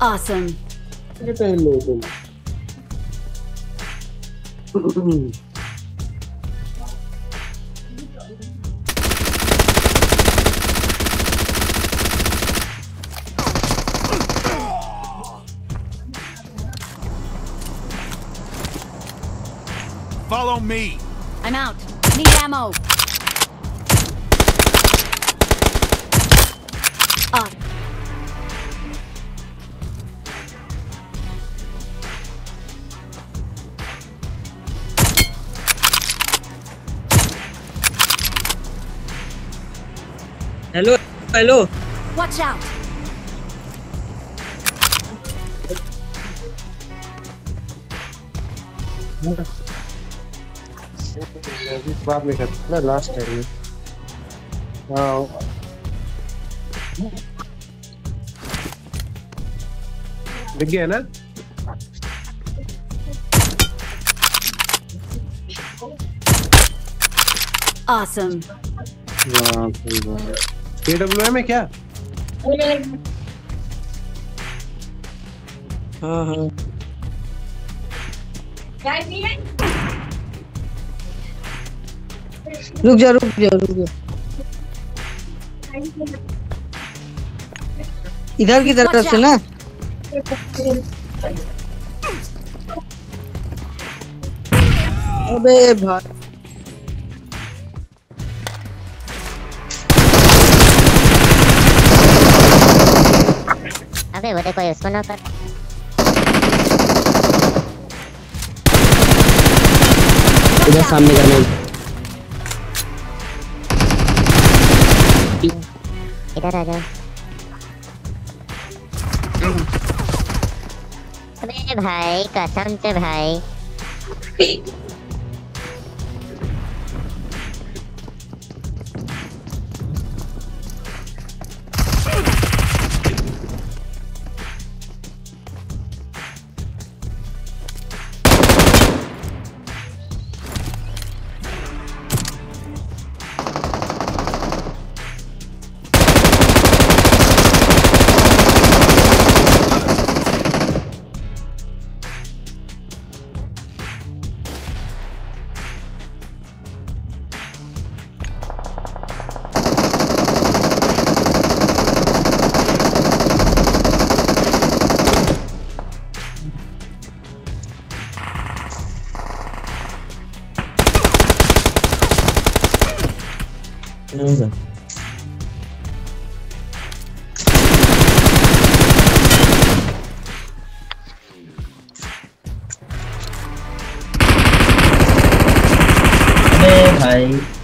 Awesome. Follow me. I'm out. Need ammo. Ah, hello hello watch out. इस बार में करता ना लास्ट टाइम में हाँ दिख गया ना? Awesome. वाह सही बात है। एम है क्या? हाँ हाँ। रुक जा रुक जा रुक जा। इधर की तरफ़ से ना अबे भाई। अबे वो देखो उसको ना कर। इधर सामने करना इधर आ जा अबे भाई कसम से भाई। Canımıza. Hey.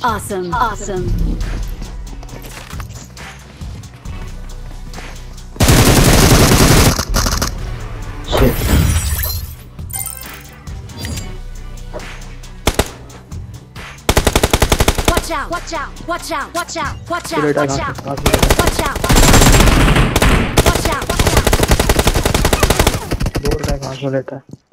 Awesome. Awesome. Shit. Watch out! Watch out! Watch out! Watch out! Watch out! Watch out! Watch out! Watch out! Watch out!